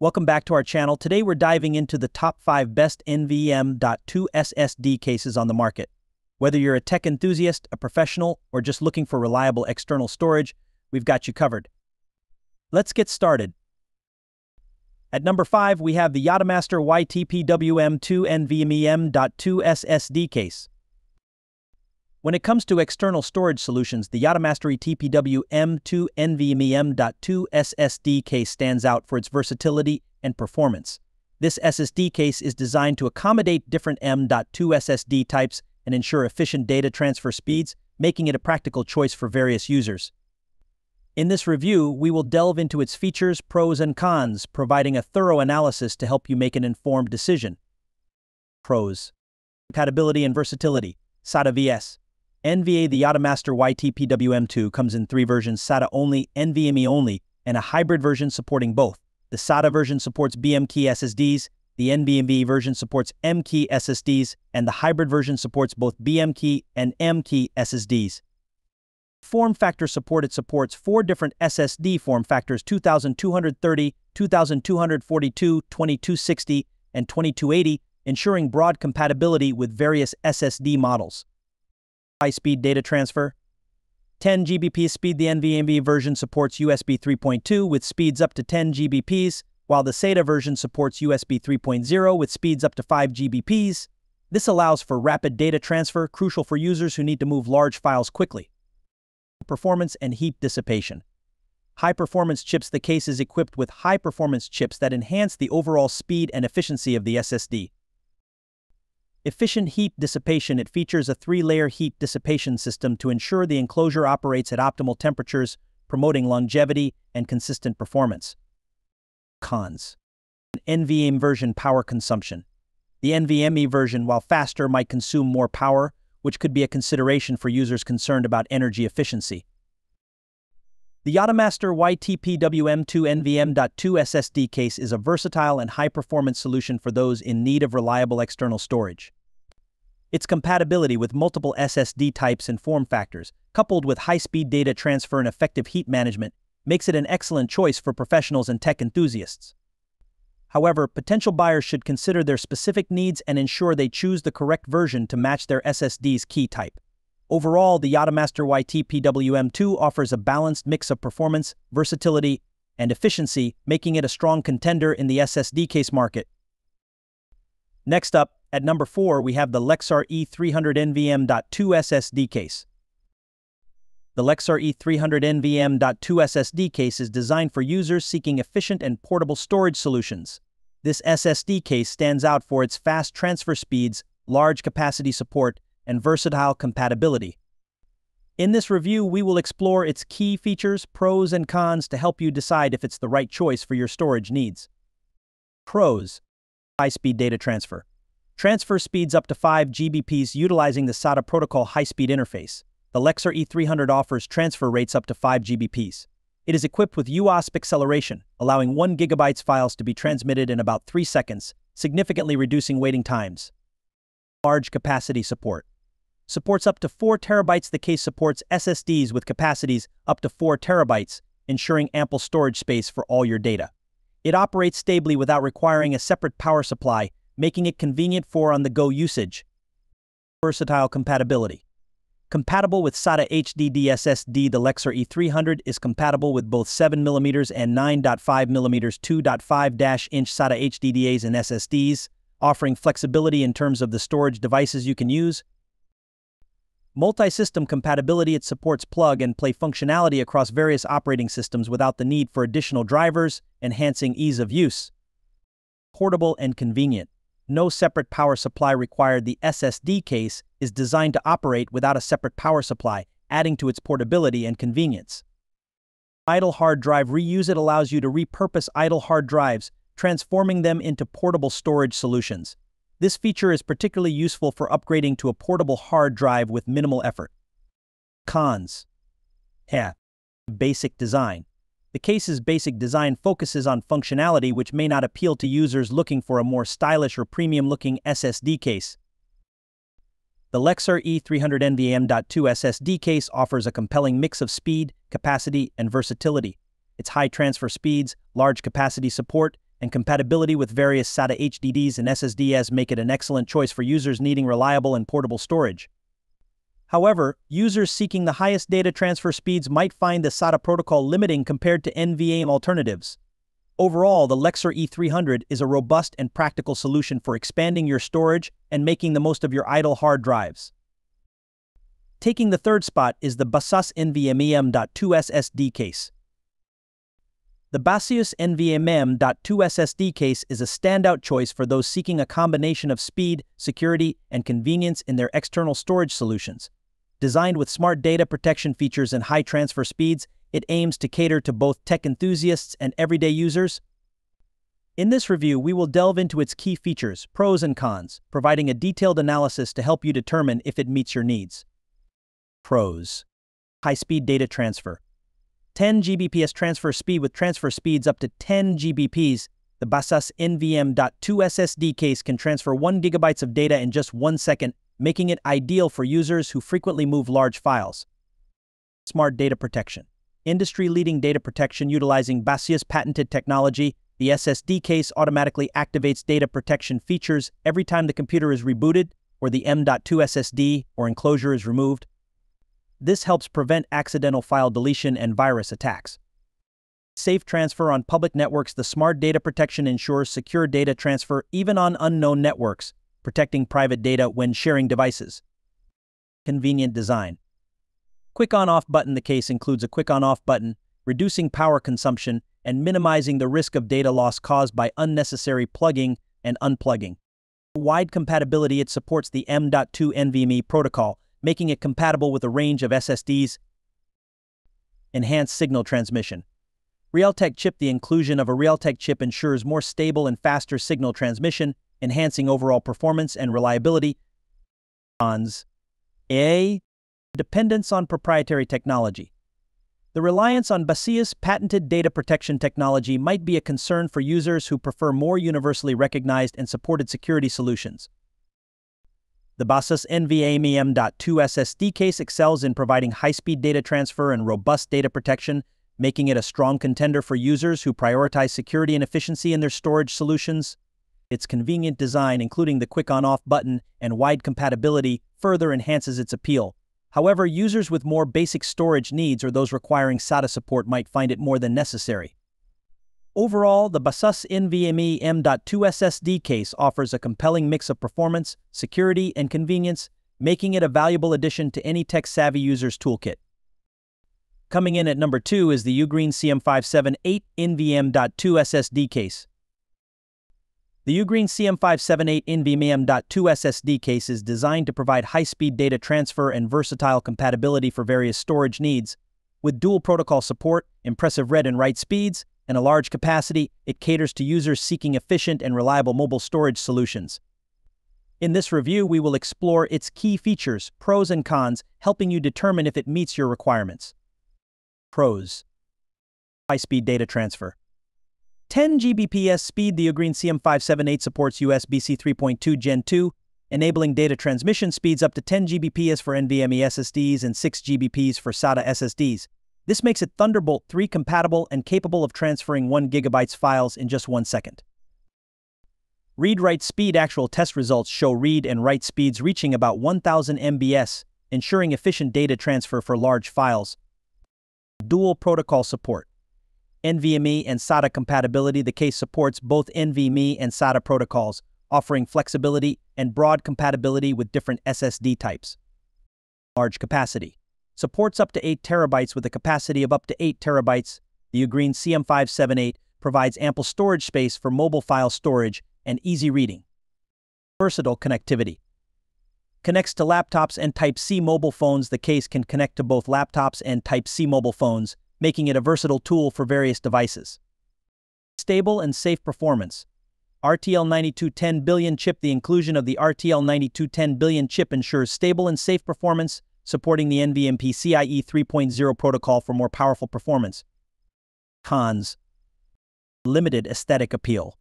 Welcome back to our channel. Today we're diving into the top 5 best NVMe.2 SSD cases on the market. Whether you're a tech enthusiast, a professional, or just looking for reliable external storage, we've got you covered. Let's get started. At number 5, we have the Yottamaster YTPWM2 NVMe.2 SSD case. When it comes to external storage solutions, the Yottamaster ETPW M2 NVMe.2 SSD case stands out for its versatility and performance. This SSD case is designed to accommodate different M.2 SSD types and ensure efficient data transfer speeds, making it a practical choice for various users. In this review, we will delve into its features, pros, and cons, providing a thorough analysis to help you make an informed decision. Pros Compatibility and versatility SATA VS NVA the Yottamaster YTPWM2 comes in three versions SATA only, NVMe only, and a hybrid version supporting both. The SATA version supports BMKey SSDs, the NVMe version supports M-key SSDs, and the hybrid version supports both BMKey and M-key SSDs. Form factor support It supports four different SSD form factors 2230, 2242, 2260, and 2280, ensuring broad compatibility with various SSD models high-speed data transfer. 10 Gbps speed The NVMe version supports USB 3.2 with speeds up to 10 Gbps, while the SATA version supports USB 3.0 with speeds up to 5 Gbps. This allows for rapid data transfer, crucial for users who need to move large files quickly. Performance and heat dissipation. High-performance chips The case is equipped with high-performance chips that enhance the overall speed and efficiency of the SSD. Efficient heat dissipation It features a three-layer heat dissipation system to ensure the enclosure operates at optimal temperatures, promoting longevity and consistent performance. Cons. NVMe version power consumption. The NVMe version, while faster, might consume more power, which could be a consideration for users concerned about energy efficiency. The Yottamaster YTPWM2 NVM.2 SSD case is a versatile and high-performance solution for those in need of reliable external storage. Its compatibility with multiple SSD types and form factors, coupled with high-speed data transfer and effective heat management, makes it an excellent choice for professionals and tech enthusiasts. However, potential buyers should consider their specific needs and ensure they choose the correct version to match their SSD's key type. Overall, the Yottamaster YT PWM2 offers a balanced mix of performance, versatility, and efficiency, making it a strong contender in the SSD case market. Next up, at number 4, we have the Lexar E300 NVM.2 SSD case. The Lexar E300 NVM.2 SSD case is designed for users seeking efficient and portable storage solutions. This SSD case stands out for its fast transfer speeds, large capacity support, and versatile compatibility. In this review, we will explore its key features, pros, and cons to help you decide if it's the right choice for your storage needs. Pros High-speed data transfer. Transfer speeds up to 5 Gbps utilizing the SATA protocol high-speed interface. The Lexar E300 offers transfer rates up to 5 Gbps. It is equipped with UASP acceleration, allowing 1 GB files to be transmitted in about 3 seconds, significantly reducing waiting times. Large capacity support supports up to 4 terabytes. The case supports SSDs with capacities up to 4 terabytes, ensuring ample storage space for all your data. It operates stably without requiring a separate power supply, making it convenient for on-the-go usage. Versatile compatibility. Compatible with SATA HDD SSD, the Lexar E300 is compatible with both 7mm and 9.5mm 2.5-inch SATA HDDs and SSDs, offering flexibility in terms of the storage devices you can use. Multi-system compatibility it supports plug-and-play functionality across various operating systems without the need for additional drivers, enhancing ease of use. Portable and convenient. No separate power supply required. The SSD case is designed to operate without a separate power supply, adding to its portability and convenience. Idle hard drive reuse it allows you to repurpose idle hard drives, transforming them into portable storage solutions. This feature is particularly useful for upgrading to a portable hard drive with minimal effort. Cons. Yeah. Basic design. The case's basic design focuses on functionality which may not appeal to users looking for a more stylish or premium-looking SSD case. The Lexar E300 NVMe.2 SSD case offers a compelling mix of speed, capacity, and versatility. Its high transfer speeds, large capacity support, and compatibility with various SATA HDDs and SSDs make it an excellent choice for users needing reliable and portable storage. However, users seeking the highest data transfer speeds might find the SATA protocol limiting compared to NVMe alternatives. Overall, the Lexar E300 is a robust and practical solution for expanding your storage and making the most of your idle hard drives. Taking the third spot is the Baseus NVMe M.2 SSD case. The Baseus NVMe M.2 SSD case is a standout choice for those seeking a combination of speed, security, and convenience in their external storage solutions. Designed with smart data protection features and high transfer speeds, it aims to cater to both tech enthusiasts and everyday users. In this review, we will delve into its key features, pros and cons, providing a detailed analysis to help you determine if it meets your needs. Pros High-speed data transfer 10 Gbps transfer speed with transfer speeds up to 10 Gbps, the Baseus NVMe.2 SSD case can transfer 1 GB of data in just one second, making it ideal for users who frequently move large files. Smart data protection. Industry-leading data protection utilizing Baseus patented technology, the SSD case automatically activates data protection features every time the computer is rebooted or the M.2 SSD or enclosure is removed. This helps prevent accidental file deletion and virus attacks. Safe transfer on public networks The smart data protection ensures secure data transfer even on unknown networks, protecting private data when sharing devices. Convenient design. Quick on-off button The case includes a quick on-off button, reducing power consumption and minimizing the risk of data loss caused by unnecessary plugging and unplugging. Wide compatibility It supports the M.2 NVMe protocol, making it compatible with a range of SSDs. Enhanced signal transmission. Realtek chip The inclusion of a Realtek chip ensures more stable and faster signal transmission, enhancing overall performance and reliability. Cons. A. Dependence on proprietary technology. The reliance on Baseus patented data protection technology might be a concern for users who prefer more universally recognized and supported security solutions. The Baseus NVMe M.2 SSD case excels in providing high-speed data transfer and robust data protection, making it a strong contender for users who prioritize security and efficiency in their storage solutions. Its convenient design, including the quick on-off button and wide compatibility, further enhances its appeal. However, users with more basic storage needs or those requiring SATA support might find it more than necessary. Overall, the Baseus NVMe M.2 SSD case offers a compelling mix of performance, security, and convenience, making it a valuable addition to any tech-savvy user's toolkit. Coming in at number 2 is the Ugreen CM578 NVMe.2 SSD case. The Ugreen CM578 NVMe M.2 SSD case is designed to provide high-speed data transfer and versatile compatibility for various storage needs. With dual protocol support, impressive read and write speeds, and a large capacity, it caters to users seeking efficient and reliable mobile storage solutions. In this review, we will explore its key features, pros and cons, helping you determine if it meets your requirements. Pros High-speed data transfer 10 Gbps speed The Ugreen CM578 supports USB-C 3.2 Gen 2, enabling data transmission speeds up to 10 Gbps for NVMe SSDs and 6 Gbps for SATA SSDs. This makes it Thunderbolt 3 compatible and capable of transferring 1 GB files in just one second. Read-write speed actual test results show read and write speeds reaching about 1000 MBS, ensuring efficient data transfer for large files. Dual protocol support. NVMe and SATA compatibility The case supports both NVMe and SATA protocols, offering flexibility and broad compatibility with different SSD types. Large capacity supports up to 8 terabytes with a capacity of up to 8 terabytes. The Ugreen CM578 provides ample storage space for mobile file storage and easy reading. Versatile connectivity. Connects to laptops and Type-C mobile phones. The case can connect to both laptops and Type-C mobile phones, making it a versatile tool for various devices. Stable and safe performance. RTL 9210 billion chip The inclusion of the RTL 9210 billion chip ensures stable and safe performance, supporting the NVMe PCIe 3.0 protocol for more powerful performance. Cons Limited aesthetic appeal.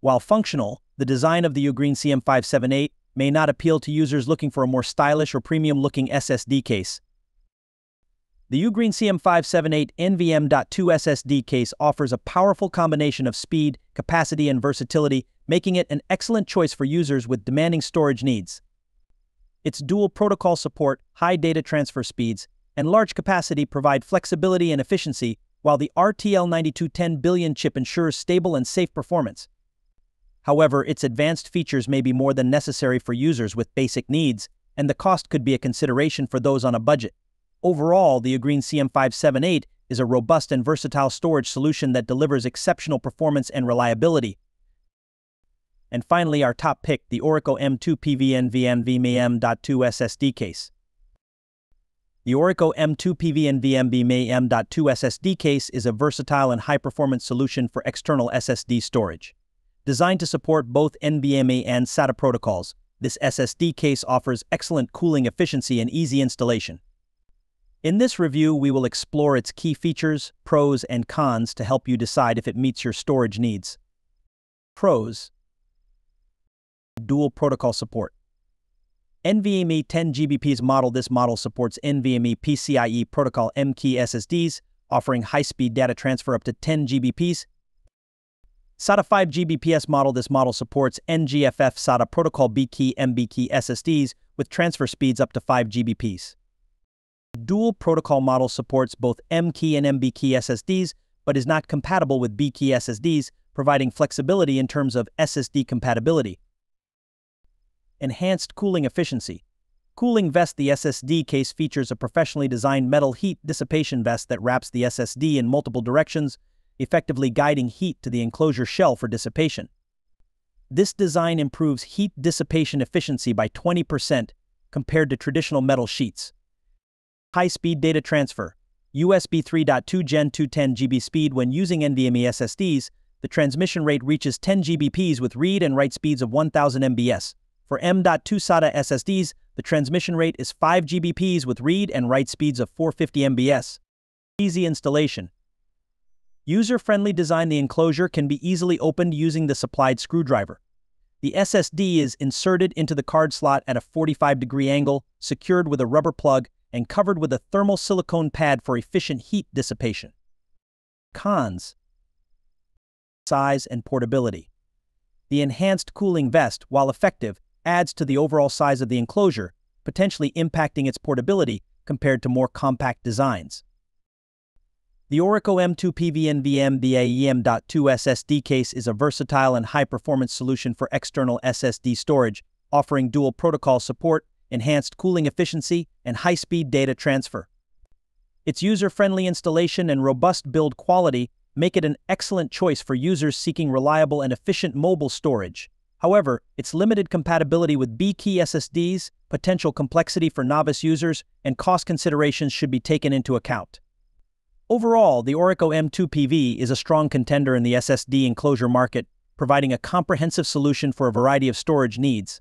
While functional, the design of the Ugreen CM578 may not appeal to users looking for a more stylish or premium-looking SSD case. The Ugreen CM578 NVM.2 SSD case offers a powerful combination of speed, capacity, and versatility, making it an excellent choice for users with demanding storage needs. Its dual protocol support, high data transfer speeds, and large capacity provide flexibility and efficiency, while the RTL9210 billion chip ensures stable and safe performance. However, its advanced features may be more than necessary for users with basic needs, and the cost could be a consideration for those on a budget. Overall, the Ugreen CM578 is a robust and versatile storage solution that delivers exceptional performance and reliability. And finally, our top pick, the Orico M2 PVNVM 2 SSD case. The Orico M2 PVNVM 2 SSD case is a versatile and high-performance solution for external SSD storage. Designed to support both NVMe and SATA protocols, this SSD case offers excellent cooling efficiency and easy installation. In this review, we will explore its key features, pros, and cons to help you decide if it meets your storage needs. Pros Dual protocol support. NVMe 10 GBP's model This model supports NVMe PCIe Protocol M-key SSDs, offering high-speed data transfer up to 10 GBPs SATA 5 Gbps model This model supports NGFF SATA Protocol B-key MB-key SSDs with transfer speeds up to 5 Gbps. Dual protocol model supports both M-key and MB-key SSDs, but is not compatible with B-key SSDs, providing flexibility in terms of SSD compatibility. Enhanced cooling efficiency. Cooling Vest The SSD case features a professionally designed metal heat dissipation vest that wraps the SSD in multiple directions, effectively guiding heat to the enclosure shell for dissipation. This design improves heat dissipation efficiency by 20% compared to traditional metal sheets. High-speed data transfer. USB 3.2 Gen 210 GB speed when using NVMe SSDs, the transmission rate reaches 10 GBps with read and write speeds of 1000 MBS. For M.2 SATA SSDs, the transmission rate is 5 GBps with read and write speeds of 450 MBS. Easy installation. User-friendly design The enclosure can be easily opened using the supplied screwdriver. The SSD is inserted into the card slot at a 45 degree angle, secured with a rubber plug, and covered with a thermal silicone pad for efficient heat dissipation. Cons Size and portability. The enhanced cooling vest, while effective, adds to the overall size of the enclosure, potentially impacting its portability compared to more compact designs. The Orico M2 PVNVM BAEM.2 SSD case is a versatile and high-performance solution for external SSD storage, offering dual protocol support, enhanced cooling efficiency, and high-speed data transfer. Its user-friendly installation and robust build quality make it an excellent choice for users seeking reliable and efficient mobile storage. However, its limited compatibility with B-key SSDs, potential complexity for novice users, and cost considerations should be taken into account. Overall, the Orico M2PV is a strong contender in the SSD enclosure market, providing a comprehensive solution for a variety of storage needs.